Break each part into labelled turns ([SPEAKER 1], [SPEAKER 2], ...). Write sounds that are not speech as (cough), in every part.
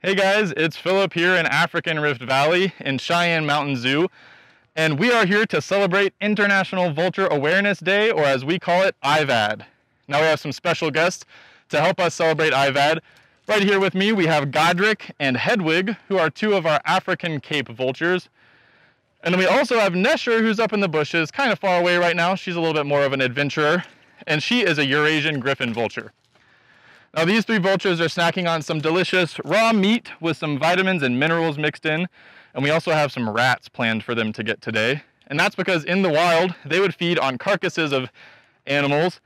[SPEAKER 1] Hey guys, it's Philip here in African Rift Valley in Cheyenne Mountain Zoo. And we are here to celebrate International Vulture Awareness Day, or as we call it, IVAD. Now we have some special guests to help us celebrate IVAD. Right here with me, we have Godric and Hedwig, who are two of our African Cape vultures. And then we also have Nesher, who's up in the bushes, kind of far away right now. She's a little bit more of an adventurer, and she is a Eurasian griffon vulture. Now these three vultures are snacking on some delicious raw meat with some vitamins and minerals mixed in. And we also have some rats planned for them to get today. And that's because in the wild, they would feed on carcasses of animals.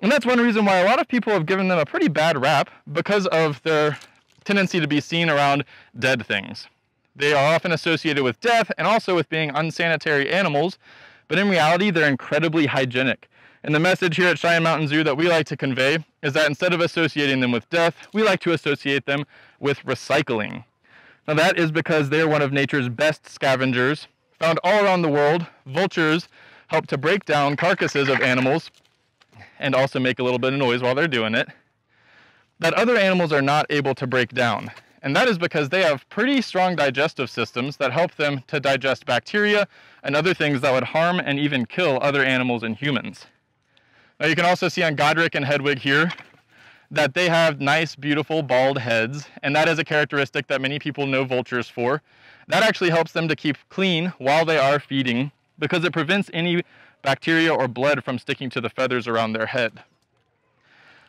[SPEAKER 1] And that's one reason why a lot of people have given them a pretty bad rap because of their tendency to be seen around dead things. They are often associated with death and also with being unsanitary animals, but in reality, they're incredibly hygienic. And the message here at Cheyenne Mountain Zoo that we like to convey is that instead of associating them with death, we like to associate them with recycling. Now that is because they're one of nature's best scavengers. Found all around the world, vultures help to break down carcasses of animals and also make a little bit of noise while they're doing it that other animals are not able to break down. And that is because they have pretty strong digestive systems that help them to digest bacteria and other things that would harm and even kill other animals and humans. Now you can also see on Godric and Hedwig here that they have nice, beautiful, bald heads, and that is a characteristic that many people know vultures for. That actually helps them to keep clean while they are feeding because it prevents any bacteria or blood from sticking to the feathers around their head.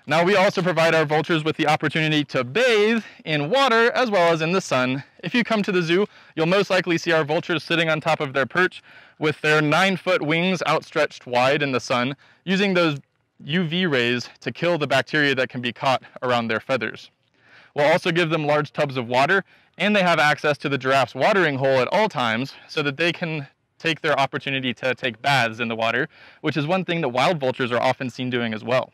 [SPEAKER 1] Now we also provide our vultures with the opportunity to bathe in water as well as in the sun. If you come to the zoo, you'll most likely see our vultures sitting on top of their perch with their nine foot wings outstretched wide in the sun, using those UV rays to kill the bacteria that can be caught around their feathers. We'll also give them large tubs of water and they have access to the giraffe's watering hole at all times so that they can take their opportunity to take baths in the water, which is one thing that wild vultures are often seen doing as well.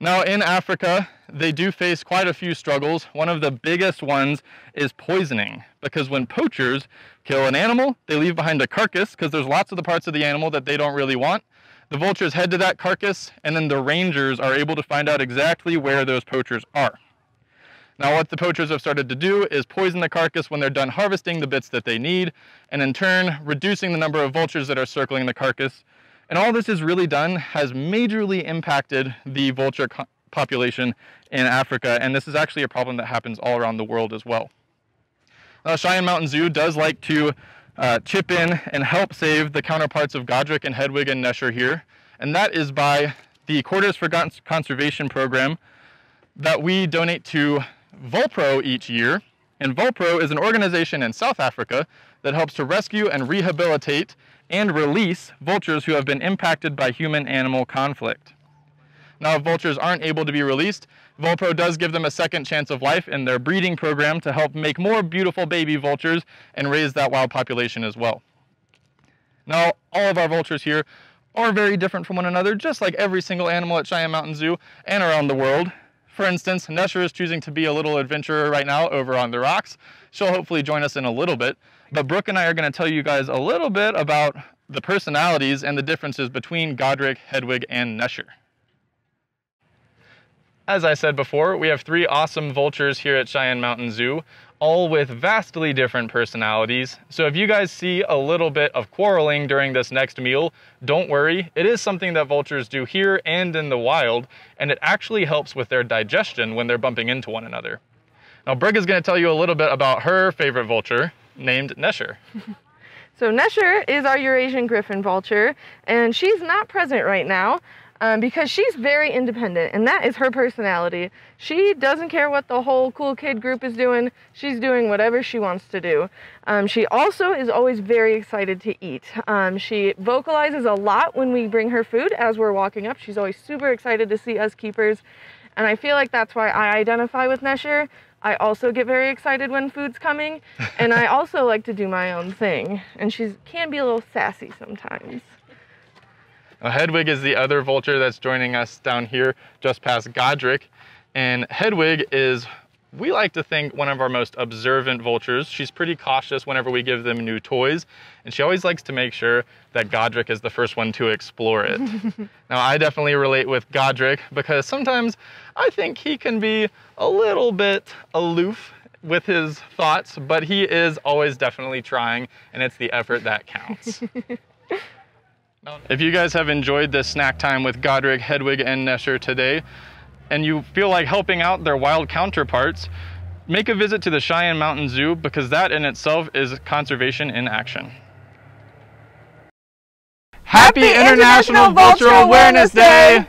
[SPEAKER 1] Now in Africa, they do face quite a few struggles. One of the biggest ones is poisoning, because when poachers kill an animal, they leave behind a carcass, because there's lots of the parts of the animal that they don't really want. The vultures head to that carcass, and then the rangers are able to find out exactly where those poachers are. Now what the poachers have started to do is poison the carcass when they're done harvesting the bits that they need, and in turn, reducing the number of vultures that are circling the carcass, and all this is really done has majorly impacted the vulture population in Africa, and this is actually a problem that happens all around the world as well. Now, Cheyenne Mountain Zoo does like to uh, chip in and help save the counterparts of Godric and Hedwig and Nesher here, and that is by the Quarters for Conservation program that we donate to VulPro each year. And VulPro is an organization in South Africa that helps to rescue and rehabilitate and release vultures who have been impacted by human-animal conflict. Now, if vultures aren't able to be released, VulPro does give them a second chance of life in their breeding program to help make more beautiful baby vultures and raise that wild population as well. Now, all of our vultures here are very different from one another, just like every single animal at Cheyenne Mountain Zoo and around the world. For instance, Nesher is choosing to be a little adventurer right now over on the rocks. She'll hopefully join us in a little bit. But Brooke and I are going to tell you guys a little bit about the personalities and the differences between Godric, Hedwig, and Nesher. As I said before, we have three awesome vultures here at Cheyenne Mountain Zoo, all with vastly different personalities. So if you guys see a little bit of quarreling during this next meal, don't worry. It is something that vultures do here and in the wild, and it actually helps with their digestion when they're bumping into one another. Now, Brooke is gonna tell you a little bit about her favorite vulture named Nesher. (laughs)
[SPEAKER 2] so Nesher is our Eurasian griffon vulture, and she's not present right now um, because she's very independent and that is her personality. She doesn't care what the whole cool kid group is doing. She's doing whatever she wants to do. Um, she also is always very excited to eat. Um, she vocalizes a lot when we bring her food as we're walking up. She's always super excited to see us keepers. And I feel like that's why I identify with Nesher. I also get very excited when food's coming. (laughs) and I also like to do my own thing. And she can be a little sassy sometimes.
[SPEAKER 1] Now, Hedwig is the other vulture that's joining us down here just past Godric. And Hedwig is we like to think one of our most observant vultures. She's pretty cautious whenever we give them new toys, and she always likes to make sure that Godric is the first one to explore it. (laughs) now, I definitely relate with Godric because sometimes I think he can be a little bit aloof with his thoughts, but he is always definitely trying, and it's the effort that counts. (laughs) if you guys have enjoyed this snack time with Godric, Hedwig, and Nesher today, and you feel like helping out their wild counterparts, make a visit to the Cheyenne Mountain Zoo because that in itself is conservation in action.
[SPEAKER 3] Happy, Happy International, International Vulture Awareness Day! Day!